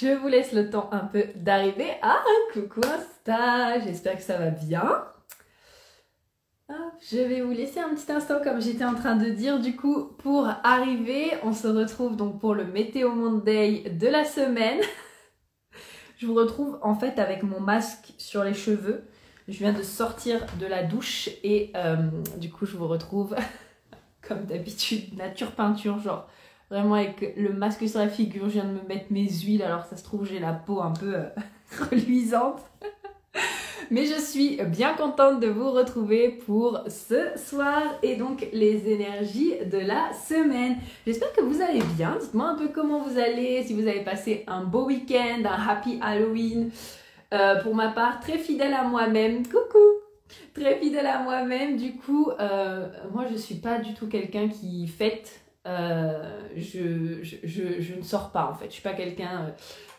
je vous laisse le temps un peu d'arriver. Ah, coucou Insta, j'espère que ça va bien. Je vais vous laisser un petit instant comme j'étais en train de dire du coup pour arriver. On se retrouve donc pour le Météo Monday de la semaine. je vous retrouve en fait avec mon masque sur les cheveux. Je viens de sortir de la douche et euh, du coup je vous retrouve comme d'habitude nature peinture genre vraiment avec le masque sur la figure. Je viens de me mettre mes huiles alors ça se trouve j'ai la peau un peu euh, reluisante. Mais je suis bien contente de vous retrouver pour ce soir et donc les énergies de la semaine. J'espère que vous allez bien. Dites-moi un peu comment vous allez, si vous avez passé un beau week-end, un happy Halloween. Euh, pour ma part, très fidèle à moi-même. Coucou Très fidèle à moi-même. Du coup, euh, moi je suis pas du tout quelqu'un qui fête euh, je, je, je, ne sors pas en fait. Je suis pas quelqu'un,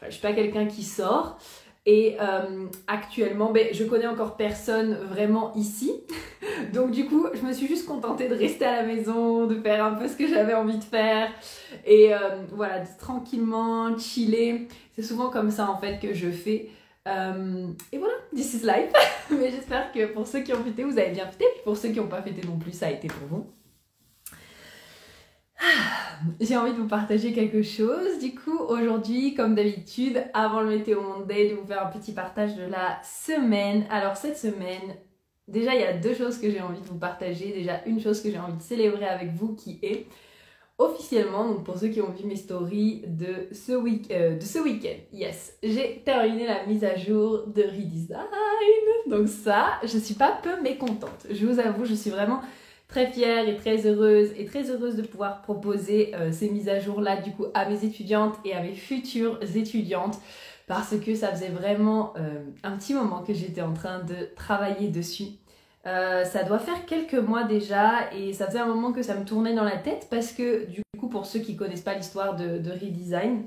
je suis pas quelqu'un qui sort. Et euh, actuellement, ben, je connais encore personne vraiment ici. Donc du coup, je me suis juste contentée de rester à la maison, de faire un peu ce que j'avais envie de faire. Et euh, voilà, tranquillement chiller. C'est souvent comme ça en fait que je fais. Euh, et voilà, this is life. Mais j'espère que pour ceux qui ont fêté, vous avez bien fêté. Pour ceux qui n'ont pas fêté non plus, ça a été pour vous. J'ai envie de vous partager quelque chose. Du coup, aujourd'hui, comme d'habitude, avant le Météo Monday, de vous faire un petit partage de la semaine. Alors, cette semaine, déjà, il y a deux choses que j'ai envie de vous partager. Déjà, une chose que j'ai envie de célébrer avec vous qui est officiellement, donc pour ceux qui ont vu mes stories de ce week euh, de ce week-end, yes, j'ai terminé la mise à jour de Redesign. Donc ça, je suis pas peu mécontente. Je vous avoue, je suis vraiment très fière et très heureuse et très heureuse de pouvoir proposer euh, ces mises à jour là du coup à mes étudiantes et à mes futures étudiantes parce que ça faisait vraiment euh, un petit moment que j'étais en train de travailler dessus. Euh, ça doit faire quelques mois déjà et ça faisait un moment que ça me tournait dans la tête parce que du coup pour ceux qui connaissent pas l'histoire de Redesign,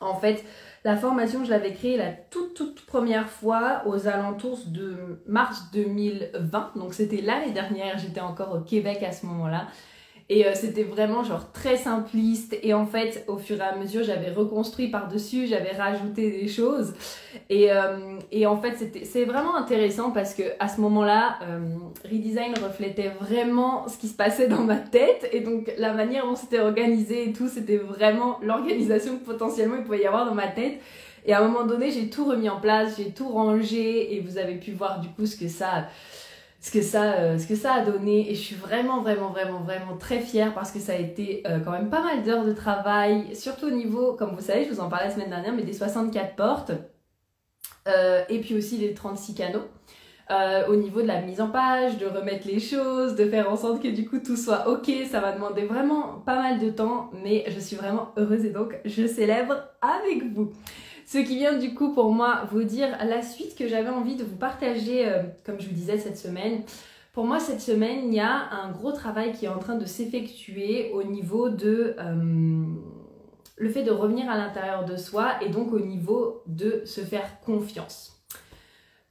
en fait la formation, je l'avais créée la toute toute première fois aux alentours de mars 2020. Donc c'était l'année dernière, j'étais encore au Québec à ce moment-là. Et euh, c'était vraiment genre très simpliste. Et en fait, au fur et à mesure, j'avais reconstruit par-dessus, j'avais rajouté des choses. Et, euh, et en fait, c'est vraiment intéressant parce que à ce moment-là, euh, Redesign reflétait vraiment ce qui se passait dans ma tête. Et donc, la manière dont c'était organisé et tout, c'était vraiment l'organisation que potentiellement il pouvait y avoir dans ma tête. Et à un moment donné, j'ai tout remis en place, j'ai tout rangé. Et vous avez pu voir du coup ce que ça ce que ça, euh, ce que ça a donné et je suis vraiment vraiment vraiment vraiment très fière parce que ça a été euh, quand même pas mal d'heures de travail, surtout au niveau, comme vous savez, je vous en parlais la semaine dernière, mais des 64 portes euh, et puis aussi des 36 canaux. au niveau de la mise en page, de remettre les choses, de faire en sorte que du coup tout soit ok, ça m'a demandé vraiment pas mal de temps, mais je suis vraiment heureuse et donc je célèbre avec vous. Ce qui vient du coup pour moi vous dire la suite que j'avais envie de vous partager, euh, comme je vous disais cette semaine. Pour moi, cette semaine, il y a un gros travail qui est en train de s'effectuer au niveau de euh, le fait de revenir à l'intérieur de soi et donc au niveau de se faire confiance.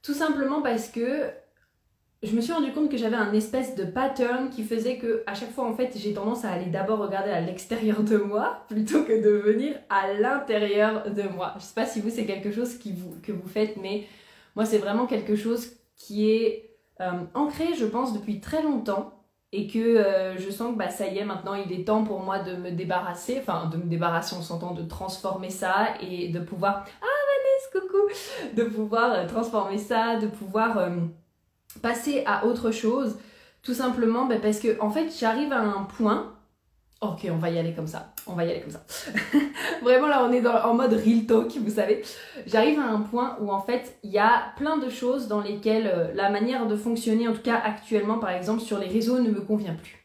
Tout simplement parce que je me suis rendu compte que j'avais un espèce de pattern qui faisait que à chaque fois en fait j'ai tendance à aller d'abord regarder à l'extérieur de moi plutôt que de venir à l'intérieur de moi. Je sais pas si vous c'est quelque chose qui vous, que vous faites mais moi c'est vraiment quelque chose qui est euh, ancré je pense depuis très longtemps et que euh, je sens que bah, ça y est maintenant il est temps pour moi de me débarrasser, enfin de me débarrasser on s'entend de transformer ça et de pouvoir... Ah Vanessa coucou De pouvoir euh, transformer ça, de pouvoir passer à autre chose, tout simplement ben, parce que en fait j'arrive à un point. Ok, on va y aller comme ça. On va y aller comme ça. Vraiment là, on est en mode real talk, vous savez. J'arrive à un point où en fait, il y a plein de choses dans lesquelles euh, la manière de fonctionner, en tout cas actuellement par exemple sur les réseaux, ne me convient plus.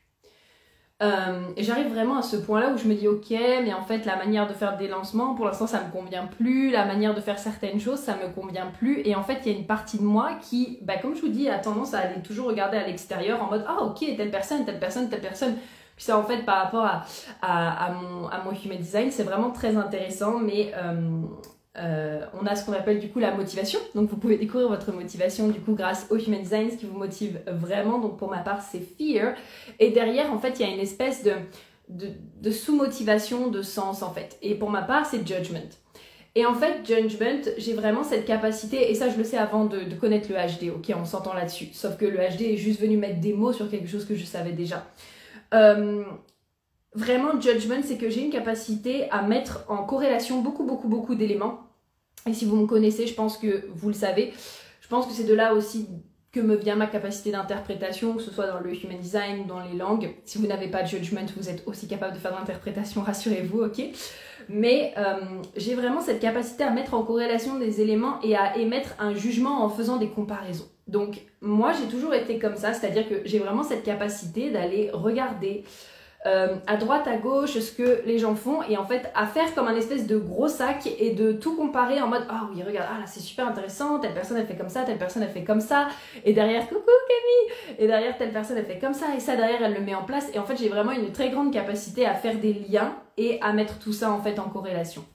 Euh, j'arrive vraiment à ce point-là où je me dis ok, mais en fait la manière de faire des lancements, pour l'instant ça me convient plus, la manière de faire certaines choses ça me convient plus, et en fait il y a une partie de moi qui, bah, comme je vous dis, a tendance à aller toujours regarder à l'extérieur en mode ah ok telle personne, telle personne, telle personne. Puis ça en fait par rapport à, à, mon, à mon human design c'est vraiment très intéressant, mais euh, euh, on a ce qu'on appelle du coup la motivation. Donc vous pouvez découvrir votre motivation du coup grâce au Human Design, qui vous motive vraiment. Donc pour ma part c'est Fear. Et derrière en fait il y a une espèce de, de, sous-motivation, de sens en fait. Et pour ma part c'est Judgment. Et en fait, judgment, j'ai vraiment cette capacité, et ça je le sais avant de, connaître le HD, ok, on s'entend là-dessus. Sauf que le HD est juste venu mettre des mots sur quelque chose que je savais déjà. Euh, vraiment, judgment, c'est que j'ai une capacité à mettre en corrélation beaucoup, beaucoup, beaucoup d'éléments. Et si vous me connaissez, je pense que vous le savez. Je pense que c'est de là aussi que me vient ma capacité d'interprétation, que ce soit dans le human design dans les langues. Si vous n'avez pas de judgment, vous êtes aussi capable de faire de l'interprétation, rassurez-vous, ok? Mais euh, j'ai vraiment cette capacité à mettre en corrélation des éléments et à émettre un jugement en faisant des comparaisons. Donc moi j'ai toujours été comme ça, c'est-à-dire que j'ai vraiment cette capacité d'aller regarder euh, à droite, à gauche, ce que les gens font, et en fait à faire comme un espèce de gros sac et de tout comparer en mode ah oui regarde ah là c'est super intéressant, telle personne elle fait comme ça, telle personne elle fait comme ça, et derrière coucou Camille, et derrière telle personne elle fait comme ça, et ça derrière elle le met en place, et en fait j'ai vraiment une très grande capacité à faire des liens et à mettre tout ça en fait en corrélation.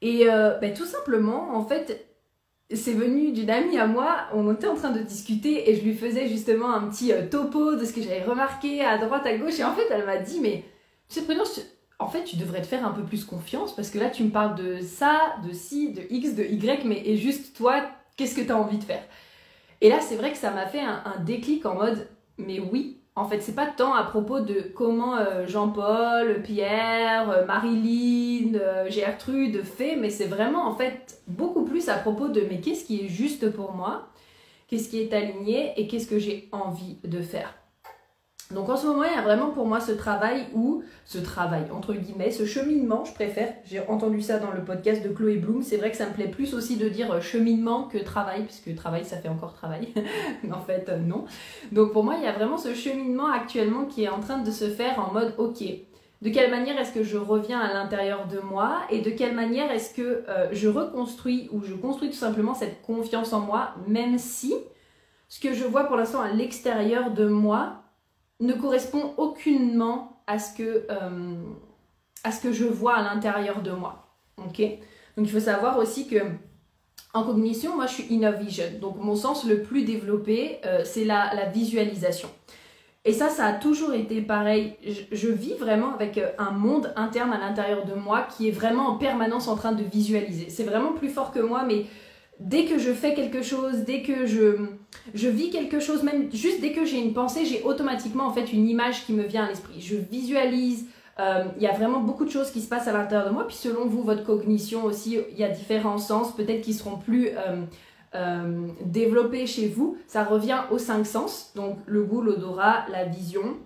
Et euh, ben, tout simplement en fait c'est venu d'une amie à moi, on était en train de discuter et je lui faisais justement un petit euh, topo de ce que j'avais remarqué à droite, à gauche. Et en fait elle m'a dit mais sais Prudence, en fait tu devrais te faire un peu plus confiance parce que là tu me parles de ça, de ci, de X, de Y mais et juste toi, qu'est-ce que tu as envie de faire? Et là c'est vrai que ça m'a fait un déclic en mode mais oui, en fait, c'est pas tant à propos de comment euh, Jean-Paul, Pierre, euh, Marilyn, euh, Gertrude fait, mais c'est vraiment en fait beaucoup plus à propos de mais qu'est-ce qui est juste pour moi, qu'est-ce qui est aligné? Et qu'est-ce que j'ai envie de faire? Donc en ce moment, il y a vraiment pour moi ce travail ou ce travail, entre guillemets, ce cheminement, je préfère. J'ai entendu ça dans le podcast de Chloé Bloom. C'est vrai que ça me plaît plus aussi de dire euh, cheminement que travail, puisque travail, ça fait encore travail. En fait, euh, non. Donc pour moi, il y a vraiment ce cheminement actuellement qui est en train de se faire en mode, ok, de quelle manière est-ce que je reviens à l'intérieur de moi et de quelle manière est-ce que euh, je reconstruis ou je construis tout simplement cette confiance en moi, même si ce que je vois pour l'instant à l'extérieur de moi ne correspond aucunement à ce que, euh, à ce que je vois à l'intérieur de moi. Ok? Donc il faut savoir aussi que en cognition, moi je suis inner vision. Donc mon sens le plus développé, euh, c'est la, la, visualisation. Et ça, ça a toujours été pareil. Je, je vis vraiment avec euh, un monde interne à l'intérieur de moi qui est vraiment en permanence en train de visualiser. C'est vraiment plus fort que moi, mais dès que je fais quelque chose, dès que je, je vis quelque chose, même juste dès que j'ai une pensée, j'ai automatiquement en fait une image qui me vient à l'esprit. Je visualise, euh, il y a vraiment beaucoup de choses qui se passent à l'intérieur de moi. Puis selon vous, votre cognition aussi, il y a différents sens, peut-être qui seront plus euh, euh, développés chez vous. Ça revient aux cinq sens, donc le goût, l'odorat, la vision.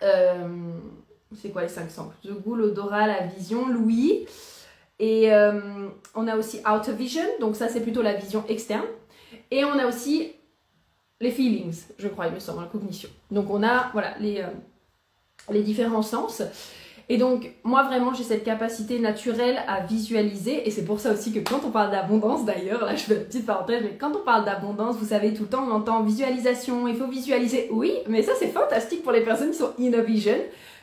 c'est quoi les cinq sens? Le goût, l'odorat, la vision, l'ouïe. Et euh, on a aussi outer vision, donc ça c'est plutôt la vision externe. Et on a aussi les feelings, je crois, il me semble, la cognition. Donc on a voilà les, euh, les différents sens. Et donc moi vraiment j'ai cette capacité naturelle à visualiser et c'est pour ça aussi que quand on parle d'abondance d'ailleurs, là je fais une petite parenthèse, mais quand on parle d'abondance, vous savez tout le temps on entend visualisation, il faut visualiser, oui, mais ça c'est fantastique pour les personnes qui sont in vision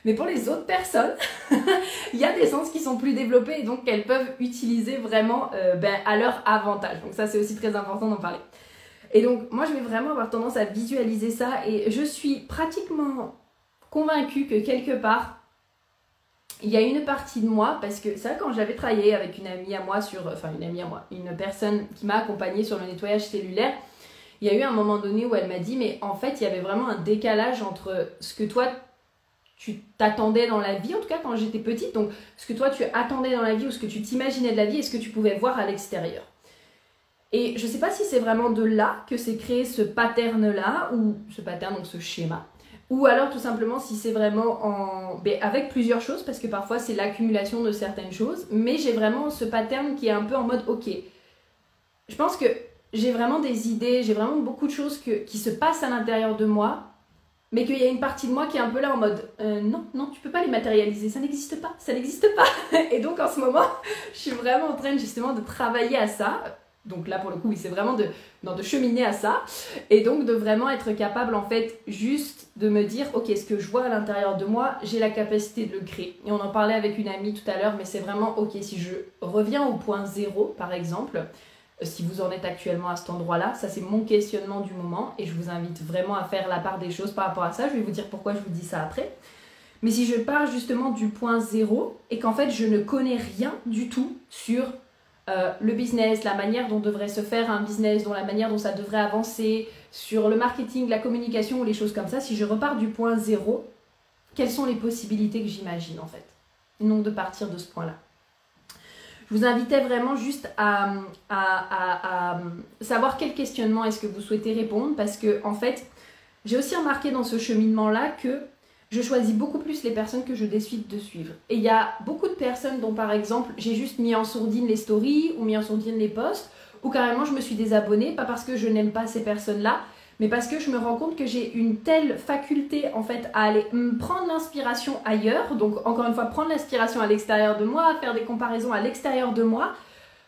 mais pour les autres personnes, il y a des sens qui sont plus développés et donc qu'elles peuvent utiliser vraiment euh, ben, à leur avantage. Donc ça, c'est aussi très important d'en parler. Et donc, moi, je vais vraiment avoir tendance à visualiser ça et je suis pratiquement convaincue que quelque part, il y a une partie de moi, parce que ça, quand j'avais travaillé avec une amie à moi sur, enfin une amie à moi, une personne qui m'a accompagnée sur le nettoyage cellulaire, il y a eu un moment donné où elle m'a dit, mais en fait, il y avait vraiment un décalage entre ce que toi, tu t'attendais dans la vie, en tout cas quand j'étais petite, donc ce que toi tu attendais dans la vie ou ce que tu t'imaginais de la vie et ce que tu pouvais voir à l'extérieur. Et je sais pas si c'est vraiment de là que s'est créé ce pattern-là, ou ce pattern, donc ce schéma, ou alors tout simplement si c'est vraiment en... Ben, avec plusieurs choses, parce que parfois c'est l'accumulation de certaines choses, mais j'ai vraiment ce pattern qui est un peu en mode, ok, je pense que j'ai vraiment des idées, j'ai vraiment beaucoup de choses qui se passent à l'intérieur de moi, mais qu'il y a une partie de moi qui est un peu là en mode euh, non, non, tu peux pas les matérialiser, ça n'existe pas, ça n'existe pas. Et donc en ce moment, je suis vraiment en train justement de travailler à ça. Donc là pour le coup, oui, c'est vraiment de, de cheminer à ça. Et donc de vraiment être capable en fait juste de me dire ok, ce que je vois à l'intérieur de moi, j'ai la capacité de le créer. Et on en parlait avec une amie tout à l'heure, mais c'est vraiment ok, si je reviens au point zéro par exemple, si vous en êtes actuellement à cet endroit-là. Ça, c'est mon questionnement du moment et je vous invite vraiment à faire la part des choses par rapport à ça. Je vais vous dire pourquoi je vous dis ça après. Mais si je pars justement du point zéro et qu'en fait je ne connais rien du tout sur euh, le business, la manière dont devrait se faire un business, dont la manière dont ça devrait avancer, sur le marketing, la communication ou les choses comme ça, si je repars du point zéro, quelles sont les possibilités que j'imagine en fait? Non de partir de ce point-là. Je vous invitais vraiment juste à, savoir quel questionnement est-ce que vous souhaitez répondre parce que en fait, j'ai aussi remarqué dans ce cheminement-là que je choisis beaucoup plus les personnes que je décide de suivre. Et il y a beaucoup de personnes dont par exemple j'ai juste mis en sourdine les stories ou mis en sourdine les posts ou carrément je me suis désabonnée, pas parce que je n'aime pas ces personnes-là, mais parce que je me rends compte que j'ai une telle faculté en fait à aller prendre l'inspiration ailleurs, donc encore une fois prendre l'inspiration à l'extérieur de moi, faire des comparaisons à l'extérieur de moi,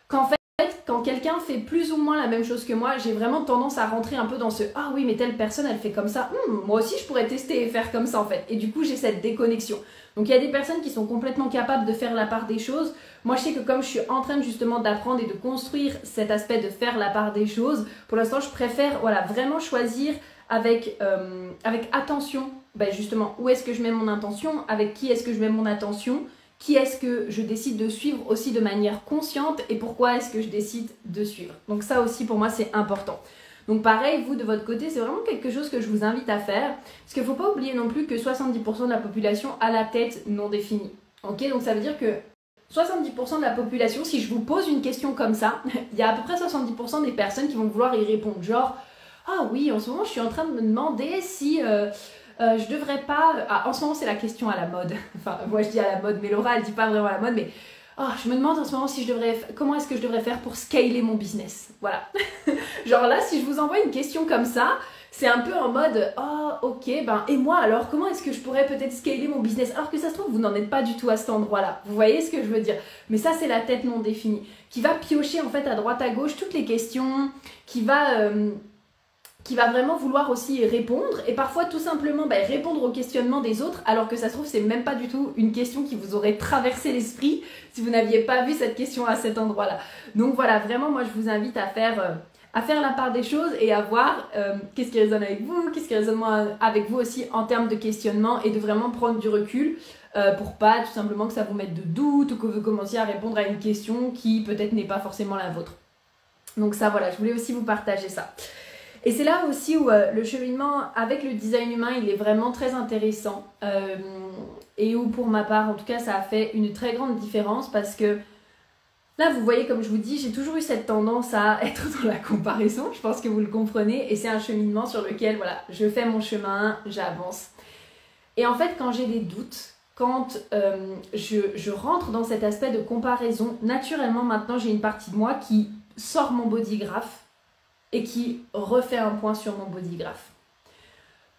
qu'en fait quand quelqu'un fait plus ou moins la même chose que moi, j'ai vraiment tendance à rentrer un peu dans ce ah oui mais telle personne elle fait comme ça, hmm, moi aussi je pourrais tester et faire comme ça en fait, et du coup j'ai cette déconnexion. Donc il y a des personnes qui sont complètement capables de faire la part des choses. Moi je sais que comme je suis en train justement d'apprendre et de construire cet aspect de faire la part des choses, pour l'instant je préfère voilà vraiment choisir avec, euh, attention ben justement où est-ce que je mets mon intention, avec qui est-ce que je mets mon attention, qui est-ce que je décide de suivre aussi de manière consciente? Et pourquoi est-ce que je décide de suivre? Donc ça aussi pour moi c'est important. Donc pareil, vous de votre côté, c'est vraiment quelque chose que je vous invite à faire. Parce qu'il ne faut pas oublier non plus que 70% de la population a la tête non définie. Ok, donc ça veut dire que 70% de la population, si je vous pose une question comme ça, il y a à peu près 70% des personnes qui vont vouloir y répondre. Genre, ah oui, en ce moment je suis en train de me demander si... Euh, euh, je devrais pas. Ah, en ce moment, c'est la question à la mode. Enfin, moi je dis à la mode, mais Laura, elle dit pas vraiment à la mode. Mais oh, je me demande en ce moment si je devrais. Comment est-ce que je devrais faire pour scaler mon business Voilà. Genre là, si je vous envoie une question comme ça, c'est un peu en mode oh ok ben et moi alors comment est-ce que je pourrais peut-être scaler mon business? Alors que ça se trouve vous n'en êtes pas du tout à cet endroit-là vous voyez ce que je veux dire? Mais ça c'est la tête non définie qui va piocher en fait à droite à gauche toutes les questions qui va euh, qui va vraiment vouloir aussi répondre et parfois tout simplement bah, répondre aux questionnements des autres alors que ça se trouve c'est même pas du tout une question qui vous aurait traversé l'esprit si vous n'aviez pas vu cette question à cet endroit-là. Donc voilà, vraiment moi je vous invite à faire, euh, à faire la part des choses et à voir euh, qu'est-ce qui résonne avec vous, qu'est-ce qui résonne avec vous aussi en termes de questionnement et de vraiment prendre du recul euh, pour pas tout simplement que ça vous mette de doute ou que vous commenciez à répondre à une question qui peut-être n'est pas forcément la vôtre. Donc ça voilà, je voulais aussi vous partager ça. Et c'est là aussi où euh, le cheminement avec le design humain, il est vraiment très intéressant. Euh, et où pour ma part, en tout cas, ça a fait une très grande différence parce que là, vous voyez, comme je vous dis, j'ai toujours eu cette tendance à être dans la comparaison. Je pense que vous le comprenez. Et c'est un cheminement sur lequel, voilà, je fais mon chemin, j'avance. Et en fait, quand j'ai des doutes, quand euh, je, je rentre dans cet aspect de comparaison, naturellement, maintenant, j'ai une partie de moi qui sort mon bodygraph et qui refait un point sur mon bodygraph.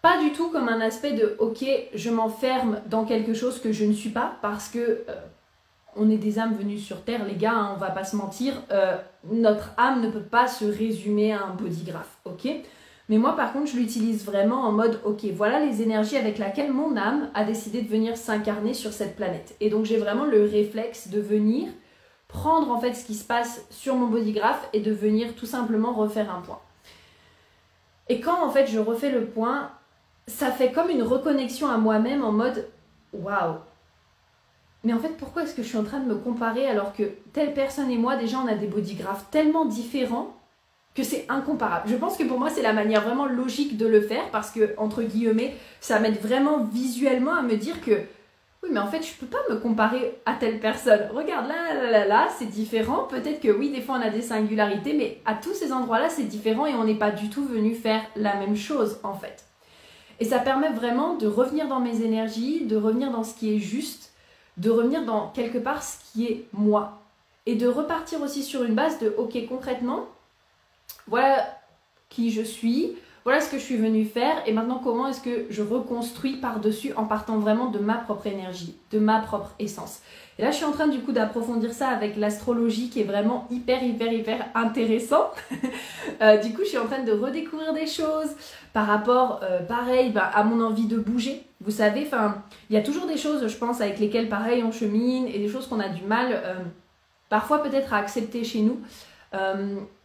Pas du tout comme un aspect de ok, je m'enferme dans quelque chose que je ne suis pas parce que euh, on est des âmes venues sur Terre, les gars, hein, on va pas se mentir, euh, notre âme ne peut pas se résumer à un bodygraph, ok? Mais moi par contre, je l'utilise vraiment en mode ok, voilà les énergies avec lesquelles mon âme a décidé de venir s'incarner sur cette planète. Et donc j'ai vraiment le réflexe de venir prendre en fait ce qui se passe sur mon bodygraph et de venir tout simplement refaire un point. Et quand en fait je refais le point, ça fait comme une reconnexion à moi-même en mode waouh. Mais en fait, pourquoi est-ce que je suis en train de me comparer alors que telle personne et moi, déjà, on a des bodygraphes tellement différents que c'est incomparable. Je pense que pour moi, c'est la manière vraiment logique de le faire parce que, entre guillemets, ça m'aide vraiment visuellement à me dire que oui, mais en fait, je peux pas me comparer à telle personne. Regarde, là, là, là, là, c'est différent. Peut-être que oui, des fois, on a des singularités, mais à tous ces endroits-là, c'est différent et on n'est pas du tout venu faire la même chose, en fait. Et ça permet vraiment de revenir dans mes énergies, de revenir dans ce qui est juste, de revenir dans quelque part ce qui est moi. Et de repartir aussi sur une base de, ok, concrètement, voilà qui je suis, voilà ce que je suis venue faire et maintenant comment est-ce que je reconstruis par-dessus en partant vraiment de ma propre énergie, de ma propre essence? Et là je suis en train du coup d'approfondir ça avec l'astrologie qui est vraiment hyper hyper hyper intéressant. Euh, du coup je suis en train de redécouvrir des choses par rapport euh, pareil bah, à mon envie de bouger. Vous savez, il y a toujours des choses je pense avec lesquelles pareil on chemine et des choses qu'on a du mal euh, parfois peut-être à accepter chez nous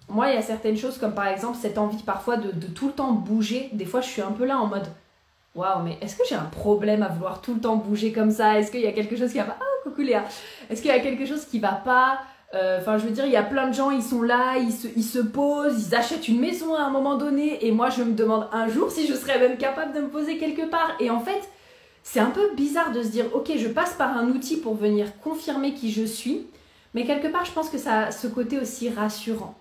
moi, il y a certaines choses comme par exemple cette envie parfois de, tout le temps bouger. Des fois, je suis un peu là en mode waouh, mais est-ce que j'ai un problème à vouloir tout le temps bouger comme ça? Est-ce qu'il y a quelque chose qui va pas? Ah, coucou Léa Est-ce qu'il y a quelque chose qui va pas? Euh, Enfin, je veux dire, il y a plein de gens, ils sont là, ils se, ils se posent, ils achètent une maison à un moment donné, et moi, je me demande un jour si je serais même capable de me poser quelque part. Et en fait, c'est un peu bizarre de se dire, ok, je passe par un outil pour venir confirmer qui je suis, mais quelque part, je pense que ça a ce côté aussi rassurant.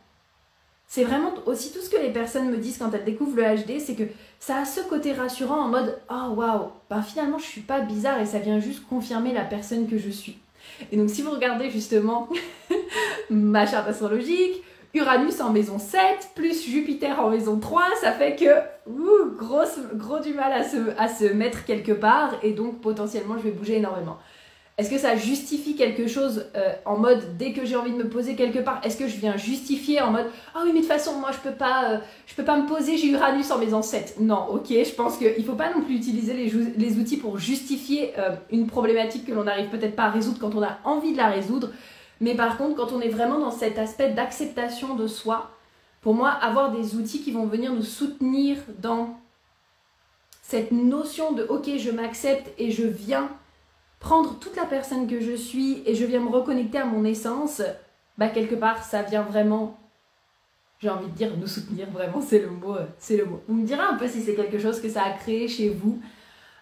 C'est vraiment aussi tout ce que les personnes me disent quand elles découvrent le HD, c'est que ça a ce côté rassurant en mode oh waouh, ben finalement je suis pas bizarre et ça vient juste confirmer la personne que je suis. Et donc si vous regardez justement ma charte astrologique, Uranus en maison 7 plus Jupiter en maison 3, ça fait que gros du mal à se, à se mettre quelque part et donc potentiellement je vais bouger énormément. Est-ce que ça justifie quelque chose euh, en mode dès que j'ai envie de me poser quelque part Est-ce que je viens justifier en mode ah oui mais de toute façon moi je peux pas euh, je peux pas me poser j'ai Uranus en maison 7 Non ok je pense qu'il faut pas non plus utiliser les, les outils pour justifier euh, une problématique que l'on n'arrive peut-être pas à résoudre quand on a envie de la résoudre. Mais par contre quand on est vraiment dans cet aspect d'acceptation de soi, pour moi avoir des outils qui vont venir nous soutenir dans cette notion de ok je m'accepte et je viens prendre toute la personne que je suis et je viens me reconnecter à mon essence, bah quelque part ça vient vraiment, j'ai envie de dire nous soutenir vraiment, c'est le mot, c'est le mot. Vous me direz un peu si c'est quelque chose que ça a créé chez vous,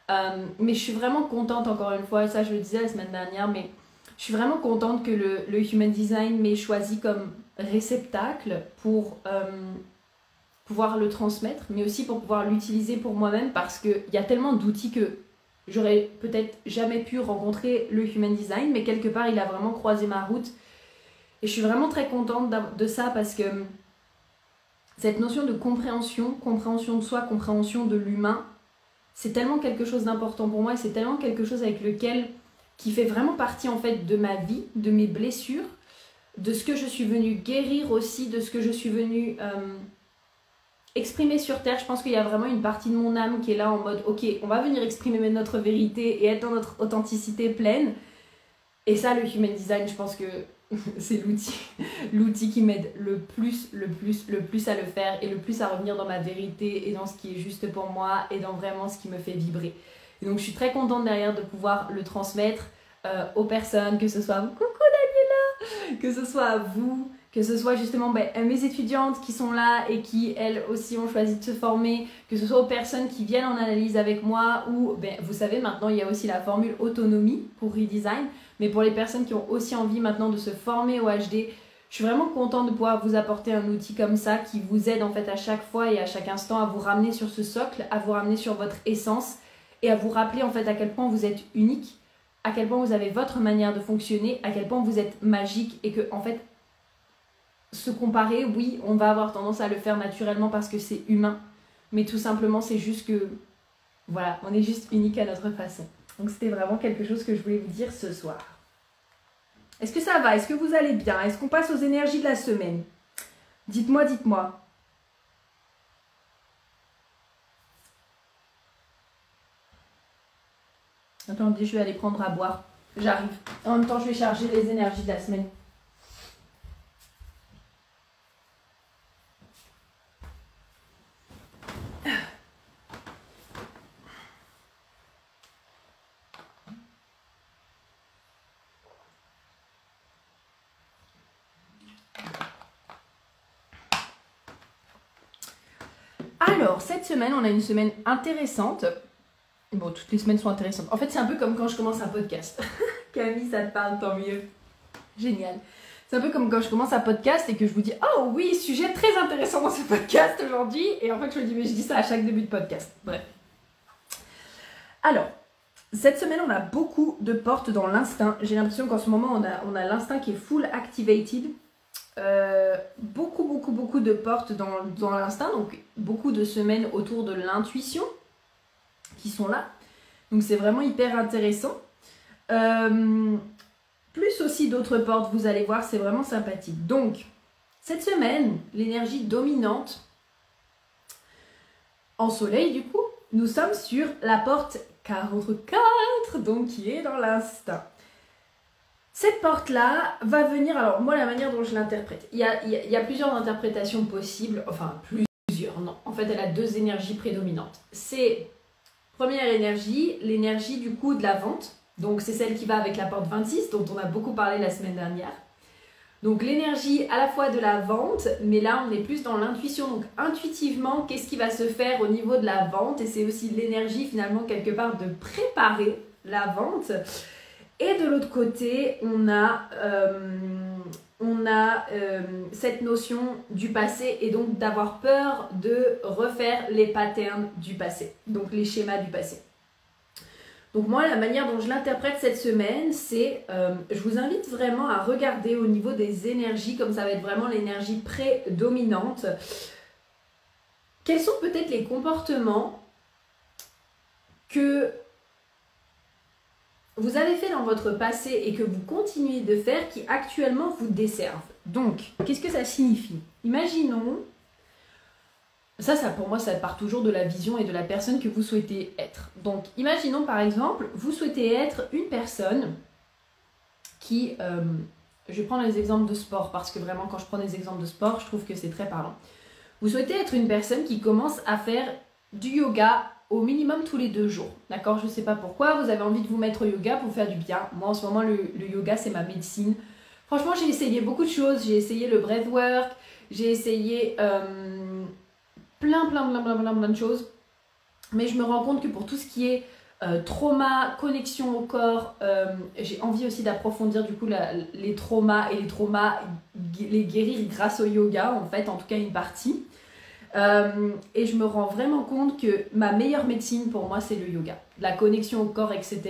euh, mais je suis vraiment contente encore une fois, ça je le disais la semaine dernière, mais je suis vraiment contente que le, le Human Design m'ait choisi comme réceptacle pour euh, pouvoir le transmettre, mais aussi pour pouvoir l'utiliser pour moi-même parce qu'il y a tellement d'outils que j'aurais peut-être jamais pu rencontrer le Human Design, mais quelque part, il a vraiment croisé ma route. Et je suis vraiment très contente de ça parce que cette notion de compréhension, compréhension de soi, compréhension de l'humain, c'est tellement quelque chose d'important pour moi et c'est tellement quelque chose avec lequel qui fait vraiment partie en fait de ma vie, de mes blessures, de ce que je suis venue guérir aussi, de ce que je suis venue euh, exprimer sur Terre, je pense qu'il y a vraiment une partie de mon âme qui est là en mode ok, on va venir exprimer notre vérité et être dans notre authenticité pleine. Et ça, le Human Design, je pense que c'est l'outil, l'outil qui m'aide le plus, le plus, le plus à le faire et le plus à revenir dans ma vérité et dans ce qui est juste pour moi et dans vraiment ce qui me fait vibrer. Et donc je suis très contente derrière de pouvoir le transmettre euh, aux personnes, que ce soit coucou Daniela, que ce soit à vous, que ce soit justement ben, mes étudiantes qui sont là et qui elles aussi ont choisi de se former, que ce soit aux personnes qui viennent en analyse avec moi ou ben, vous savez maintenant il y a aussi la formule autonomie pour redesign, mais pour les personnes qui ont aussi envie maintenant de se former au HD, je suis vraiment contente de pouvoir vous apporter un outil comme ça qui vous aide en fait à chaque fois et à chaque instant à vous ramener sur ce socle, à vous ramener sur votre essence et à vous rappeler en fait à quel point vous êtes unique, à quel point vous avez votre manière de fonctionner, à quel point vous êtes magique et que en fait se comparer, oui, on va avoir tendance à le faire naturellement parce que c'est humain. Mais tout simplement, c'est juste que, voilà, on est juste unique à notre façon. Donc c'était vraiment quelque chose que je voulais vous dire ce soir. Est-ce que ça va? Est-ce que vous allez bien? Est-ce qu'on passe aux énergies de la semaine? Dites-moi, dites-moi. Attendez, je vais aller prendre à boire. J'arrive. En même temps, je vais charger les énergies de la semaine. Alors, cette semaine, on a une semaine intéressante. Bon, toutes les semaines sont intéressantes. En fait, c'est un peu comme quand je commence un podcast. Camille, ça te parle, tant mieux. Génial. C'est un peu comme quand je commence un podcast et que je vous dis Oh oui, sujet très intéressant dans ce podcast aujourd'hui. Et en fait, je me dis Mais je dis ça à chaque début de podcast. Bref. Alors, cette semaine, on a beaucoup de portes dans l'instinct. J'ai l'impression qu'en ce moment, on a, on a l'instinct qui est full activated. Euh, beaucoup, beaucoup, beaucoup de portes dans, l'instinct, donc beaucoup de semaines autour de l'intuition qui sont là. Donc c'est vraiment hyper intéressant. Euh, plus aussi d'autres portes, vous allez voir, c'est vraiment sympathique. Donc, cette semaine, l'énergie dominante en soleil, du coup, nous sommes sur la porte 44, donc qui est dans l'instinct. Cette porte-là va venir, alors moi la manière dont je l'interprète, il y a, plusieurs interprétations possibles, enfin plusieurs, non. En fait, elle a deux énergies prédominantes. C'est, première énergie, l'énergie du coup de la vente. Donc c'est celle qui va avec la porte 26 dont on a beaucoup parlé la semaine dernière. Donc l'énergie à la fois de la vente, mais là on est plus dans l'intuition. Donc intuitivement, qu'est-ce qui va se faire au niveau de la vente? Et c'est aussi l'énergie finalement quelque part de préparer la vente. Et de l'autre côté, on a, euh, on a euh, cette notion du passé et donc d'avoir peur de refaire les patterns du passé, donc les schémas du passé. Donc moi, la manière dont je l'interprète cette semaine, c'est, euh, je vous invite vraiment à regarder au niveau des énergies, comme ça va être vraiment l'énergie prédominante, quels sont peut-être les comportements que vous avez fait dans votre passé et que vous continuez de faire qui actuellement vous desservent. Donc, qu'est-ce que ça signifie? Imaginons ça, ça, pour moi, ça part toujours de la vision et de la personne que vous souhaitez être. Donc, imaginons par exemple, vous souhaitez être une personne qui. Euh, je vais prendre les exemples de sport parce que vraiment, quand je prends des exemples de sport, je trouve que c'est très parlant. Vous souhaitez être une personne qui commence à faire du yoga au minimum tous les deux jours. D'accord? Je sais pas pourquoi, vous avez envie de vous mettre au yoga pour faire du bien. Moi, en ce moment, le, yoga, c'est ma médecine. Franchement, j'ai essayé beaucoup de choses. J'ai essayé le breathwork, j'ai essayé. Euh, plein, plein, plein, plein, plein, plein de choses. Mais je me rends compte que pour tout ce qui est euh, trauma, connexion au corps, euh, j'ai envie aussi d'approfondir du coup les traumas et les traumas, les guérir grâce au yoga en fait, en tout cas une partie. Euh, et je me rends vraiment compte que ma meilleure médecine pour moi, c'est le yoga. La connexion au corps, etc.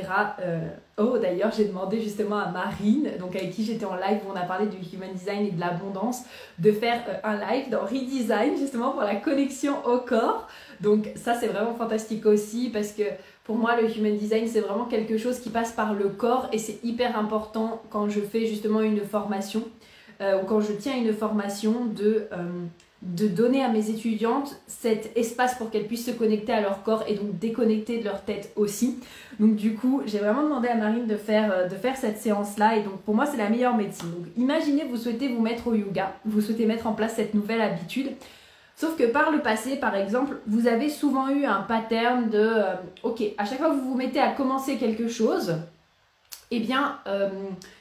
Euh, oh, d'ailleurs, j'ai demandé justement à Marine, donc avec qui j'étais en live, où on a parlé du human design et de l'abondance, de faire euh, un live dans Redesign, justement pour la connexion au corps. Donc ça, c'est vraiment fantastique aussi, parce que pour moi, le human design, c'est vraiment quelque chose qui passe par le corps, et c'est hyper important quand je fais justement une formation, ou quand je tiens une formation de de donner à mes étudiantes cet espace pour qu'elles puissent se connecter à leur corps et donc déconnecter de leur tête aussi. Donc du coup, j'ai vraiment demandé à Marine de faire, euh, de faire cette séance-là et donc pour moi, c'est la meilleure médecine. Donc imaginez, vous souhaitez vous mettre au yoga, vous souhaitez mettre en place cette nouvelle habitude. Sauf que par le passé, par exemple, vous avez souvent eu un pattern de, euh, ok, à chaque fois que vous vous mettez à commencer quelque chose, eh bien, euh,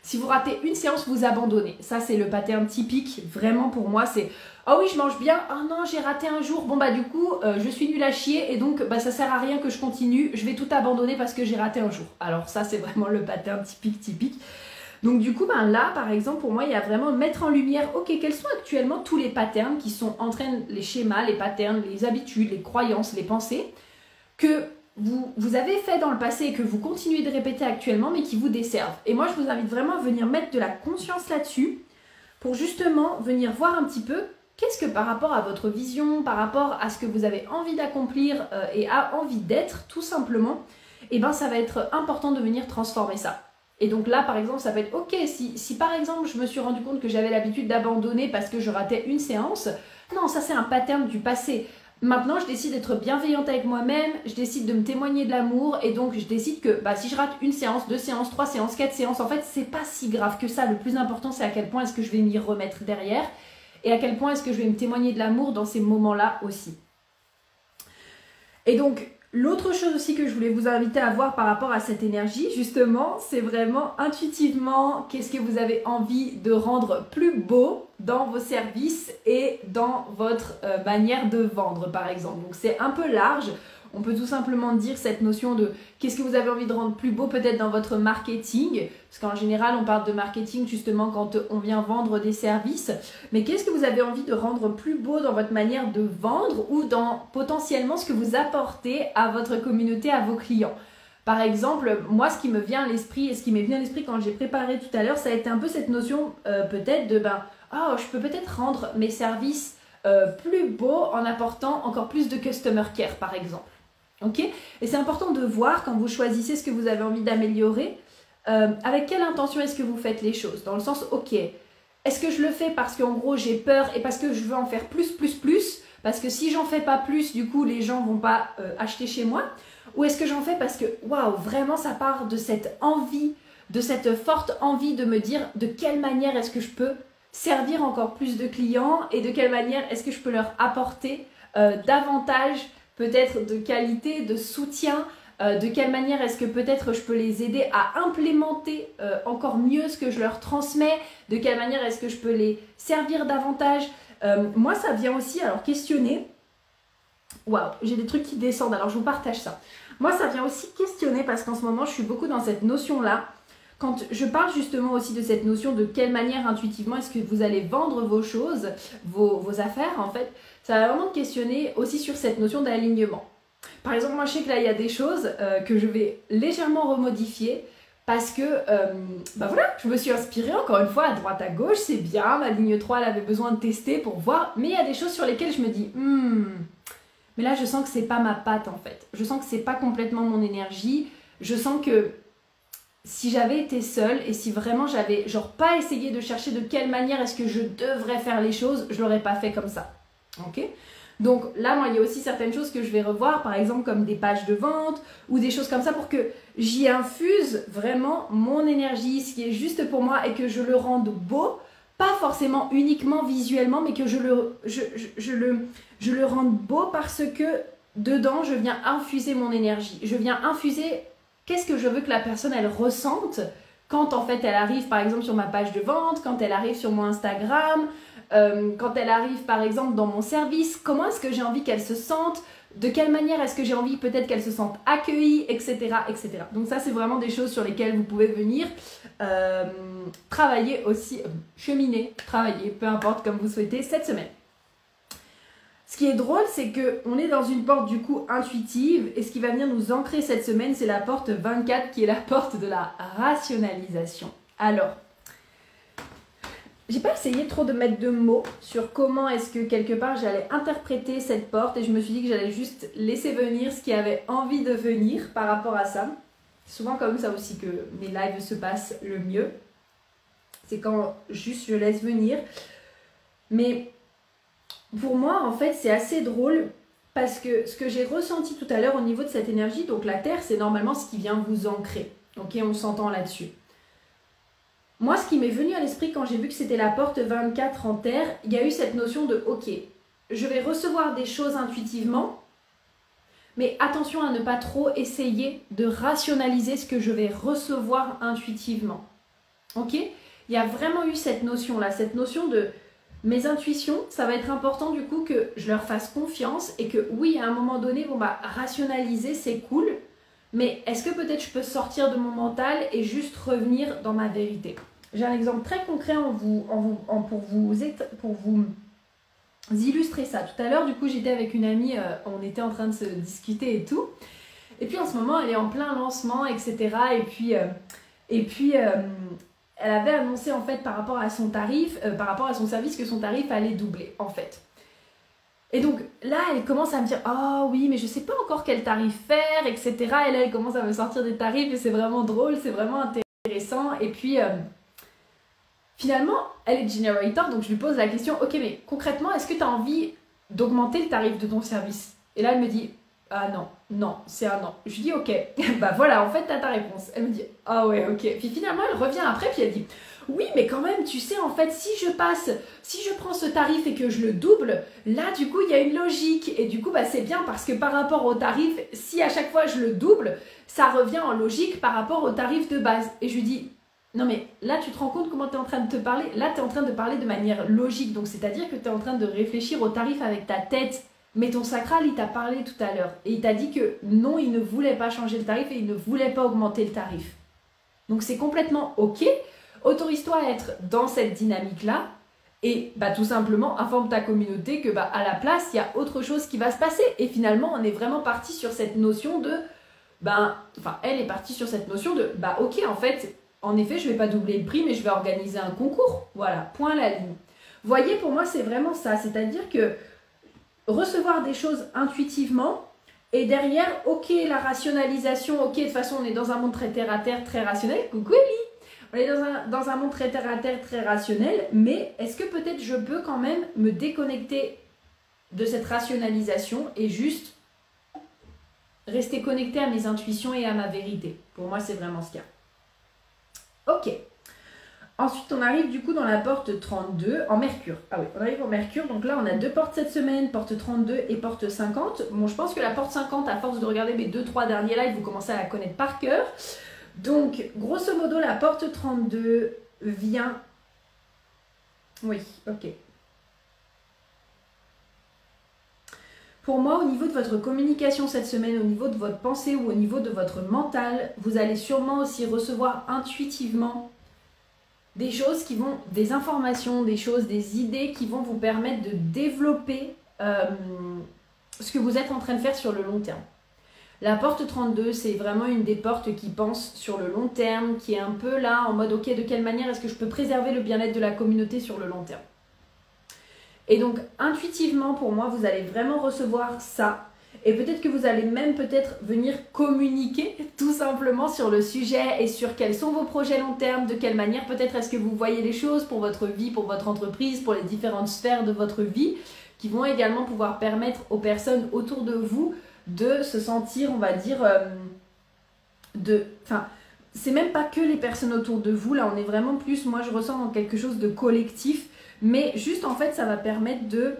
si vous ratez une séance, vous abandonnez. Ça, c'est le pattern typique, vraiment pour moi, c'est ah oui, je mange bien. Ah non, j'ai raté un jour. Bon bah du coup, euh, je suis nulle à chier et donc bah ça sert à rien que je continue. Je vais tout abandonner parce que j'ai raté un jour. Alors ça, c'est vraiment le pattern typique typique. Donc du coup, ben là, par exemple, pour moi, il y a vraiment mettre en lumière, ok, quels sont actuellement tous les patterns qui sont en les schémas, les patterns, les habitudes, les croyances, les pensées, que vous, vous avez fait dans le passé et que vous continuez de répéter actuellement, mais qui vous desservent. Et moi, je vous invite vraiment à venir mettre de la conscience là-dessus pour justement venir voir un petit peu Qu'est-ce que par rapport à votre vision, par rapport à ce que vous avez envie d'accomplir euh, et a envie d'être, tout simplement, eh ben ça va être important de venir transformer ça. Et donc là, par exemple, ça peut être ok, si, si par exemple je me suis rendu compte que j'avais l'habitude d'abandonner parce que je ratais une séance, non, ça c'est un pattern du passé. Maintenant, je décide d'être bienveillante avec moi-même, je décide de me témoigner de l'amour et donc je décide que bah, si je rate une séance, deux séances, trois séances, quatre séances, en fait, c'est pas si grave que ça. Le plus important, c'est à quel point est-ce que je vais m'y remettre derrière et à quel point est-ce que je vais me témoigner de l'amour dans ces moments-là aussi. Et donc, l'autre chose aussi que je voulais vous inviter à voir par rapport à cette énergie, justement, c'est vraiment intuitivement qu'est-ce que vous avez envie de rendre plus beau dans vos services et dans votre euh, manière de vendre, par exemple. Donc, c'est un peu large. On peut tout simplement dire cette notion de qu'est-ce que vous avez envie de rendre plus beau peut-être dans votre marketing, parce qu'en général on parle de marketing justement quand on vient vendre des services, mais qu'est-ce que vous avez envie de rendre plus beau dans votre manière de vendre ou dans potentiellement ce que vous apportez à votre communauté, à vos clients? Par exemple, moi ce qui me vient à l'esprit et ce qui m'est venu à l'esprit quand j'ai préparé tout à l'heure, ça a été un peu cette notion euh, peut-être de ben, oh, je peux peut-être rendre mes services euh, plus beaux en apportant encore plus de customer care par exemple. Ok Et c'est important de voir quand vous choisissez ce que vous avez envie d'améliorer, euh, avec quelle intention est-ce que vous faites les choses? Dans le sens, ok, est-ce que je le fais parce qu'en gros j'ai peur et parce que je veux en faire plus, plus, plus? Parce que si j'en fais pas plus, du coup les gens vont pas euh, acheter chez moi? Ou est-ce que j'en fais parce que, waouh, vraiment ça part de cette envie, de cette forte envie de me dire de quelle manière est-ce que je peux servir encore plus de clients et de quelle manière est-ce que je peux leur apporter euh, davantage peut-être de qualité, de soutien, euh, de quelle manière est-ce que peut-être je peux les aider à implémenter euh, encore mieux ce que je leur transmets, de quelle manière est-ce que je peux les servir davantage. Euh, moi, ça vient aussi, alors questionner. Waouh, j'ai des trucs qui descendent, alors je vous partage ça. Moi, ça vient aussi questionner parce qu'en ce moment, je suis beaucoup dans cette notion-là. Quand je parle justement aussi de cette notion de quelle manière intuitivement est-ce que vous allez vendre vos choses, vos, vos affaires, en fait, ça va vraiment questionner aussi sur cette notion d'alignement. Par exemple, moi je sais que là il y a des choses euh, que je vais légèrement remodifier parce que euh, bah voilà, je me suis inspirée encore une fois à droite à gauche, c'est bien, ma ligne 3 elle avait besoin de tester pour voir, mais il y a des choses sur lesquelles je me dis hmm, mais là je sens que c'est pas ma patte en fait. Je sens que c'est pas complètement mon énergie. Je sens que si j'avais été seule et si vraiment j'avais genre pas essayé de chercher de quelle manière est-ce que je devrais faire les choses, je l'aurais pas fait comme ça. OK donc là, moi, il y a aussi certaines choses que je vais revoir, par exemple comme des pages de vente ou des choses comme ça pour que j'y infuse vraiment mon énergie, ce qui est juste pour moi et que je le rende beau, pas forcément uniquement visuellement, mais que je le, je, le, je le rende beau parce que dedans, je viens infuser mon énergie. Je viens infuser qu'est-ce que je veux que la personne, elle ressente quand en fait elle arrive par exemple sur ma page de vente, quand elle arrive sur mon Instagram, euh, quand elle arrive par exemple dans mon service, comment est-ce que j'ai envie qu'elle se sente, de quelle manière est-ce que j'ai envie peut-être qu'elle se sente accueillie, etc. etc. Donc ça c'est vraiment des choses sur lesquelles vous pouvez venir euh, travailler aussi, euh, cheminer, travailler, peu importe comme vous souhaitez cette semaine. Ce qui est drôle, c'est que on est dans une porte du coup intuitive et ce qui va venir nous ancrer cette semaine, c'est la porte 24 qui est la porte de la rationalisation. Alors, j'ai pas essayé trop de mettre de mots sur comment est-ce que quelque part j'allais interpréter cette porte et je me suis dit que j'allais juste laisser venir ce qui avait envie de venir par rapport à ça. C'est souvent comme ça aussi que mes lives se passent le mieux. C'est quand juste je laisse venir. Mais pour moi, en fait, c'est assez drôle parce que ce que j'ai ressenti tout à l'heure au niveau de cette énergie, donc la Terre, c'est normalement ce qui vient vous ancrer. Ok, on s'entend là-dessus. Moi, ce qui m'est venu à l'esprit quand j'ai vu que c'était la porte 24 en terre, il y a eu cette notion de ok, je vais recevoir des choses intuitivement, mais attention à ne pas trop essayer de rationaliser ce que je vais recevoir intuitivement. Ok? Il y a vraiment eu cette notion-là, cette notion de mes intuitions, ça va être important du coup que je leur fasse confiance et que oui, à un moment donné, bon bah rationaliser c'est cool, mais est-ce que peut-être je peux sortir de mon mental et juste revenir dans ma vérité? J'ai un exemple très concret pour, vous, illustrer ça. Tout à l'heure, du coup, j'étais avec une amie, euh, on était en train de se discuter et tout. Et puis en ce moment, elle est en plein lancement, etc. Et puis, euh, et puis euh, elle avait annoncé en fait par rapport à son tarif, par rapport à son service, que son tarif allait doubler en fait. Et donc là, elle commence à me dire Oh oui, mais je sais pas encore quel tarif faire, etc. Et là, elle commence à me sortir des tarifs et c'est vraiment drôle, c'est vraiment intéressant. Et puis, Finalement, elle est generator, donc je lui pose la question, ok, mais concrètement, est-ce que tu as envie d'augmenter le tarif de ton service? Et là, elle me dit, ah non, non, c'est un non. Je lui dis, ok, bah voilà, en fait, t'as ta réponse. Elle me dit, ah ouais, ok. Puis finalement, elle revient après, puis elle dit, oui, mais quand même, tu sais, en fait, si je passe, si je prends ce tarif et que je le double, là, du coup, il y a une logique. Et du coup, bah, c'est bien parce que par rapport au tarif, si à chaque fois je le double, ça revient en logique par rapport au tarif de base. Et je lui dis, non mais là tu te rends compte comment tu es en train de te parler Là tu es en train de parler de manière logique, donc c'est-à-dire que tu es en train de réfléchir au tarif avec ta tête. Mais ton sacral il t'a parlé tout à l'heure et il t'a dit que non il ne voulait pas changer le tarif et il ne voulait pas augmenter le tarif. Donc c'est complètement ok. Autorise-toi à être dans cette dynamique-là et bah tout simplement informe ta communauté que bah à la place il y a autre chose qui va se passer et finalement on est vraiment parti sur cette notion de ben enfin elle est partie sur cette notion de bah ok en fait en effet, je ne vais pas doubler le prix, mais je vais organiser un concours. Voilà, point la ligne. Voyez, pour moi, c'est vraiment ça. C'est-à-dire que recevoir des choses intuitivement, et derrière, ok, la rationalisation, ok, de toute façon, on est dans un monde très terre à terre, très rationnel. Coucou Ellie On est dans un, monde très terre à terre, très rationnel, mais est-ce que peut-être je peux quand même me déconnecter de cette rationalisation et juste rester connecté à mes intuitions et à ma vérité? Pour moi, c'est vraiment ce cas. Ok. Ensuite, on arrive du coup dans la porte 32 en Mercure. Ah oui, on arrive en Mercure. Donc là, on a deux portes cette semaine, porte 32 et porte 50. Bon, je pense que la porte 50, à force de regarder mes deux, trois derniers lives, vous commencez à la connaître par cœur. Donc, grosso modo, la porte 32 vient... Oui, ok. Pour moi, au niveau de votre communication cette semaine, au niveau de votre pensée ou au niveau de votre mental, vous allez sûrement aussi recevoir intuitivement des choses qui vont, des informations, des choses, des idées qui vont vous permettre de développer euh, ce que vous êtes en train de faire sur le long terme. La porte 32, c'est vraiment une des portes qui pense sur le long terme, qui est un peu là en mode ok, de quelle manière est-ce que je peux préserver le bien-être de la communauté sur le long terme? Et donc intuitivement pour moi, vous allez vraiment recevoir ça. Et peut-être que vous allez même peut-être venir communiquer tout simplement sur le sujet et sur quels sont vos projets long terme, de quelle manière peut-être est-ce que vous voyez les choses pour votre vie, pour votre entreprise, pour les différentes sphères de votre vie, qui vont également pouvoir permettre aux personnes autour de vous de se sentir, on va dire, euh, de... Enfin, c'est même pas que les personnes autour de vous, là on est vraiment plus, moi je ressens dans quelque chose de collectif, mais juste en fait ça va permettre de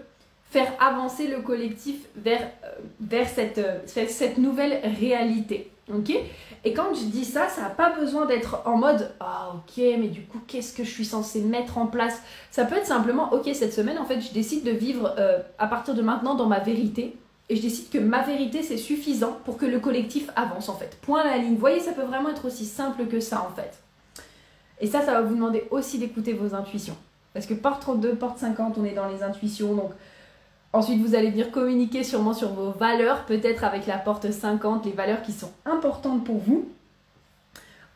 faire avancer le collectif vers, euh, vers cette, euh, cette nouvelle réalité. Ok? Et quand je dis ça, ça n'a pas besoin d'être en mode Ah, ok, mais du coup, qu'est-ce que je suis censée mettre en place? Ça peut être simplement Ok, cette semaine, en fait, je décide de vivre euh, à partir de maintenant dans ma vérité. Et je décide que ma vérité, c'est suffisant pour que le collectif avance, en fait. Point à la ligne. Vous voyez, ça peut vraiment être aussi simple que ça, en fait. Et ça, ça va vous demander aussi d'écouter vos intuitions. Parce que porte 32, porte 50, on est dans les intuitions. Donc, Ensuite, vous allez venir communiquer sûrement sur vos valeurs, peut-être avec la porte 50, les valeurs qui sont importantes pour vous.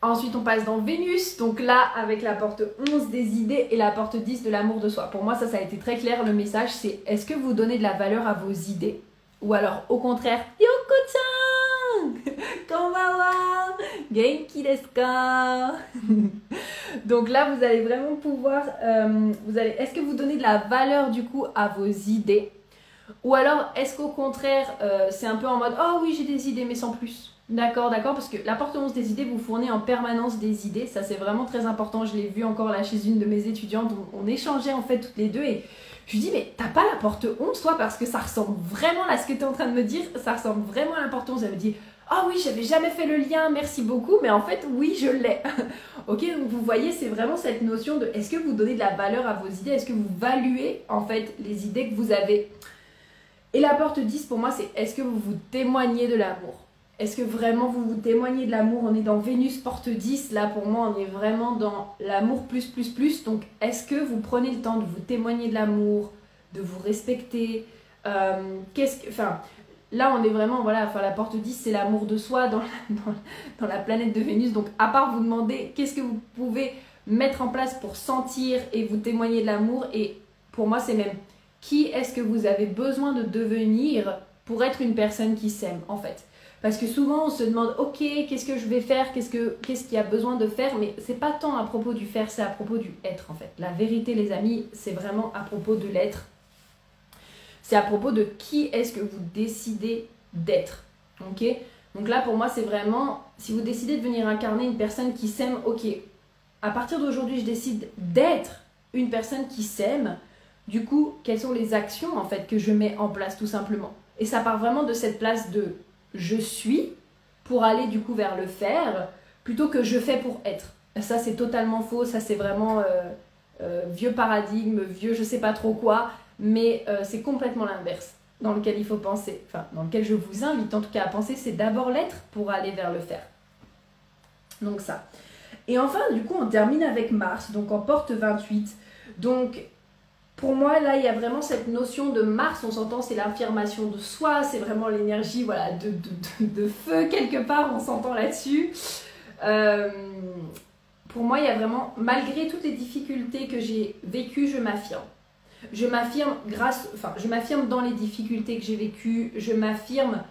Ensuite, on passe dans Vénus, donc là, avec la porte 11 des idées et la porte 10 de l'amour de soi. Pour moi, ça, ça a été très clair. Le message, c'est est-ce que vous donnez de la valeur à vos idées? Ou alors, au contraire, Yoko-chan Konbawa Genki desu ka Donc là, vous allez vraiment pouvoir... Euh, est-ce que vous donnez de la valeur, du coup, à vos idées? Ou alors, est-ce qu'au contraire, euh, c'est un peu en mode Oh oui, j'ai des idées, mais sans plus? D'accord, d'accord, parce que la porte 11 des idées vous fournit en permanence des idées. Ça, c'est vraiment très important. Je l'ai vu encore là chez une de mes étudiantes. On, on échangeait en fait toutes les deux et je lui dis Mais t'as pas la porte 11 toi? Parce que ça ressemble vraiment à ce que tu es en train de me dire. Ça ressemble vraiment à la porte 11. Elle me dit Ah oui, j'avais jamais fait le lien, merci beaucoup. Mais en fait, oui, je l'ai. ok, donc vous voyez, c'est vraiment cette notion de est-ce que vous donnez de la valeur à vos idées? Est-ce que vous valuez en fait les idées que vous avez? Et la porte 10 pour moi, c'est est-ce que vous vous témoignez de l'amour? Est-ce que vraiment vous vous témoignez de l'amour? On est dans Vénus porte 10, là pour moi on est vraiment dans l'amour plus plus plus. Donc est-ce que vous prenez le temps de vous témoigner de l'amour, de vous respecter? Euh, Qu'est-ce que... Enfin, là on est vraiment, voilà, enfin la porte 10 c'est l'amour de soi dans la, planète de Vénus. Donc à part vous demander qu'est-ce que vous pouvez mettre en place pour sentir et vous témoigner de l'amour, et pour moi c'est même qui est-ce que vous avez besoin de devenir pour être une personne qui s'aime en fait? Parce que souvent on se demande ok qu'est-ce que je vais faire? Qu'est-ce que qu'est-ce qu'il y a besoin de faire? Mais c'est pas tant à propos du faire c'est à propos du être en fait. La vérité les amis c'est vraiment à propos de l'être c'est à propos de qui est-ce que vous décidez d'être ok? Donc là pour moi c'est vraiment si vous décidez de venir incarner une personne qui s'aime ok. À partir d'aujourd'hui je décide d'être une personne qui s'aime. Du coup, quelles sont les actions en fait que je mets en place tout simplement? Et ça part vraiment de cette place de je suis pour aller du coup vers le faire plutôt que je fais pour être. Ça c'est totalement faux, ça c'est vraiment euh, euh, vieux paradigme, vieux je sais pas trop quoi, mais euh, c'est complètement l'inverse dans lequel il faut penser, enfin dans lequel je vous invite en tout cas à penser, c'est d'abord l'être pour aller vers le faire. Donc ça. Et enfin, du coup, on termine avec Mars, donc en porte 28. Donc pour moi, là, il y a vraiment cette notion de Mars, on s'entend, c'est l'affirmation de soi, c'est vraiment l'énergie voilà, de, de, feu quelque part, on s'entend là-dessus. Euh, pour moi, il y a vraiment, malgré toutes les difficultés que j'ai vécues, je m'affirme. Je m'affirme grâce, enfin, je m'affirme dans les difficultés que j'ai vécues, je m'affirme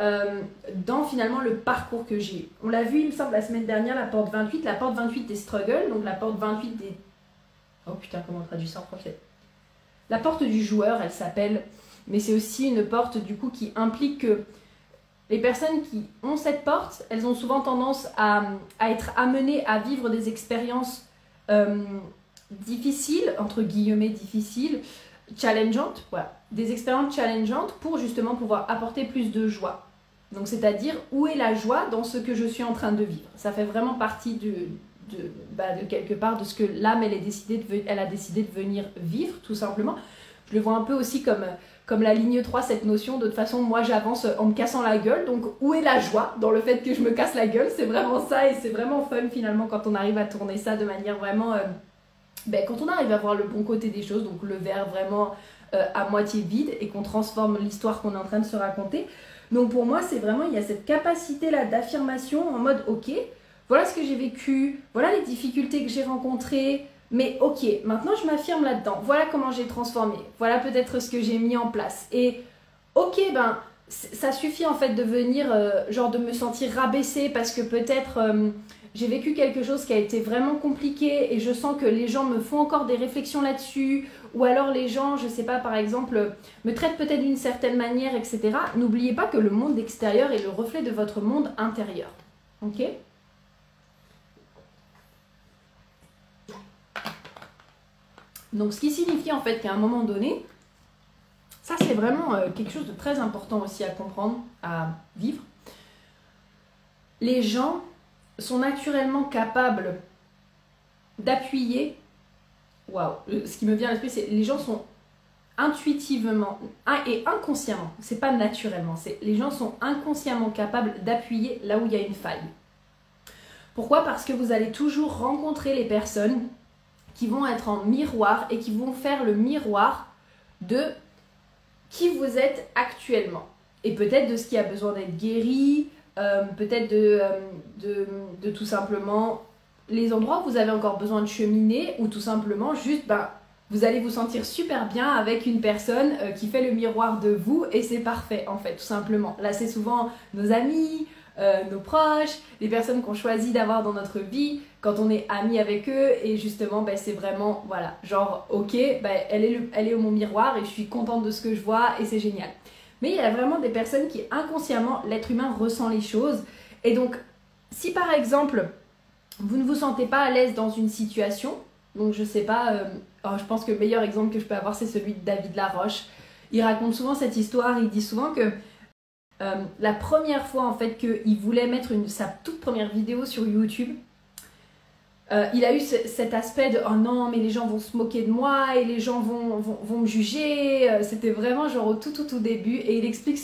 euh, dans finalement le parcours que j'ai. On l'a vu, il me semble, la semaine dernière, la porte 28, la porte 28 des struggles, donc la porte 28 des... Oh putain, comment on traduit ça en français? La porte du joueur, elle s'appelle, mais c'est aussi une porte du coup qui implique que les personnes qui ont cette porte, elles ont souvent tendance à, être amenées à vivre des expériences difficiles, entre guillemets difficiles, challengeantes, voilà, des expériences challengeantes pour justement pouvoir apporter plus de joie. Donc c'est-à-dire où est la joie dans ce que je suis en train de vivre? Ça fait vraiment partie de, de, bah, quelque part de ce que l'âme elle, elle a décidé de venir vivre tout simplement. Je le vois un peu aussi comme, comme la ligne 3, cette notion de toute façon moi j'avance en me cassant la gueule. Donc où est la joie dans le fait que je me casse la gueule? C'est vraiment ça et c'est vraiment fun finalement quand on arrive à tourner ça de manière vraiment... Euh, ben, quand on arrive à voir le bon côté des choses, donc le verre vraiment euh, à moitié vide et qu'on transforme l'histoire qu'on est en train de se raconter. Donc pour moi, c'est vraiment, il y a cette capacité-là d'affirmation en mode, ok, voilà ce que j'ai vécu, voilà les difficultés que j'ai rencontrées, mais ok, maintenant je m'affirme là-dedans, voilà comment j'ai transformé, voilà peut-être ce que j'ai mis en place. Et ok, ben ça suffit en fait de venir, euh, genre de me sentir rabaissée parce que peut-être euh, j'ai vécu quelque chose qui a été vraiment compliqué et je sens que les gens me font encore des réflexions là-dessus, ou alors les gens, je sais pas, par exemple, me traitent peut-être d'une certaine manière, etc. N'oubliez pas que le monde extérieur est le reflet de votre monde intérieur. Ok? Donc ce qui signifie en fait qu'à un moment donné, ça c'est vraiment euh, quelque chose de très important aussi à comprendre, à vivre. Les gens sont naturellement capables d'appuyer waouh, ce qui me vient à l'esprit, c'est les gens sont intuitivement et inconsciemment, c'est pas naturellement, les gens sont inconsciemment capables d'appuyer là où il y a une faille. Pourquoi? Parce que vous allez toujours rencontrer les personnes qui vont être en miroir et qui vont faire le miroir de qui vous êtes actuellement. Et peut-être de ce qui a besoin d'être guéri, euh, peut-être de, euh, de, tout simplement les endroits où vous avez encore besoin de cheminer ou tout simplement juste, ben, vous allez vous sentir super bien avec une personne euh, qui fait le miroir de vous et c'est parfait en fait, tout simplement. Là, c'est souvent nos amis, nos proches, les personnes qu'on choisit d'avoir dans notre vie quand on est amis avec eux et justement, ben, c'est vraiment, voilà, genre, ok, ben, elle, est elle est mon miroir et je suis contente de ce que je vois et c'est génial. Mais il y a vraiment des personnes qui inconsciemment, l'être humain ressent les choses et donc, si par exemple, vous ne vous sentez pas à l'aise dans une situation, donc je sais pas, euh, oh, je pense que le meilleur exemple que je peux avoir c'est celui de David Laroche. Il raconte souvent cette histoire, il dit souvent que euh, la première fois en fait qu'il voulait mettre une, sa toute première vidéo sur YouTube, euh, il a eu cet aspect de oh non mais les gens vont se moquer de moi et les gens vont, vont, me juger. C'était vraiment genre au tout tout tout début et il explique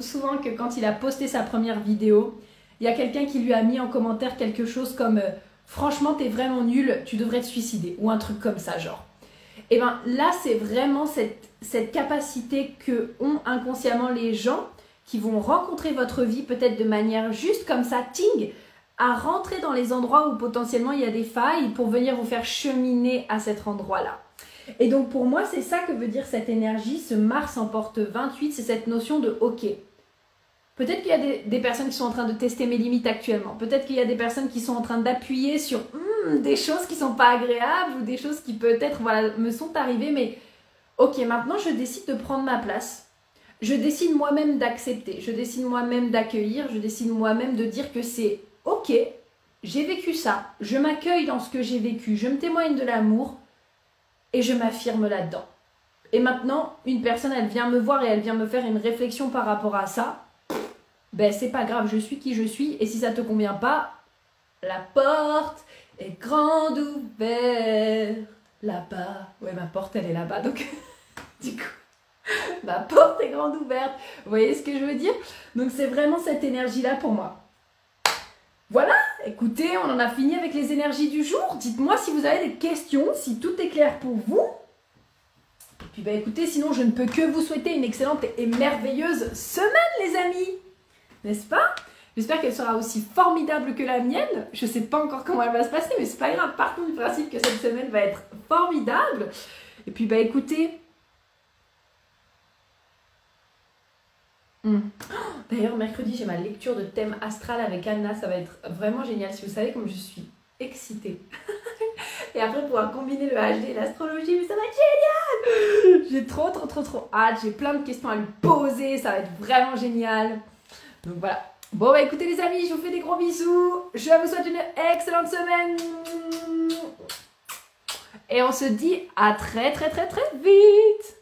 souvent que quand il a posté sa première vidéo, il y a quelqu'un qui lui a mis en commentaire quelque chose comme euh, franchement t'es vraiment nul, tu devrais te suicider ou un truc comme ça genre. Et bien là c'est vraiment cette, cette capacité que ont inconsciemment les gens qui vont rencontrer votre vie peut-être de manière juste comme ça, ting, à rentrer dans les endroits où potentiellement il y a des failles pour venir vous faire cheminer à cet endroit-là. Et donc pour moi, c'est ça que veut dire cette énergie, ce Mars en porte 28, c'est cette notion de OK. Peut-être qu'il y a des, personnes qui sont en train de tester mes limites actuellement. Peut-être qu'il y a des personnes qui sont en train d'appuyer sur hmm, des choses qui sont pas agréables ou des choses qui peut-être voilà, me sont arrivées. Mais ok, maintenant je décide de prendre ma place. Je décide moi-même d'accepter. Je décide moi-même d'accueillir. Je décide moi-même de dire que c'est ok. J'ai vécu ça. Je m'accueille dans ce que j'ai vécu. Je me témoigne de l'amour et je m'affirme là-dedans. Et maintenant, une personne, elle vient me voir et elle vient me faire une réflexion par rapport à ça ben c'est pas grave, je suis qui je suis, et si ça te convient pas, la porte est grande ouverte là-bas. Ouais, ma porte elle est là-bas, donc du coup, ma porte est grande ouverte. Vous voyez ce que je veux dire? Donc c'est vraiment cette énergie-là pour moi. Voilà, écoutez, on en a fini avec les énergies du jour. Dites-moi si vous avez des questions, si tout est clair pour vous. Et puis bah écoutez, sinon je ne peux que vous souhaiter une excellente et merveilleuse semaine les amis n'est-ce pas? J'espère qu'elle sera aussi formidable que la mienne. Je ne sais pas encore comment elle va se passer, mais c'est pas grave. Partons du principe que cette semaine va être formidable. Et puis, bah écoutez. Hmm. D'ailleurs, mercredi, j'ai ma lecture de thème astral avec Anna. Ça va être vraiment génial. Si vous savez comme je suis excitée. et après, pouvoir combiner le HD et l'astrologie, mais ça va être génial J'ai trop, trop, trop, trop hâte. J'ai plein de questions à lui poser. Ça va être vraiment génial. Donc voilà. Bon bah écoutez les amis, je vous fais des gros bisous. Je vous souhaite une excellente semaine. Et on se dit à très très très très vite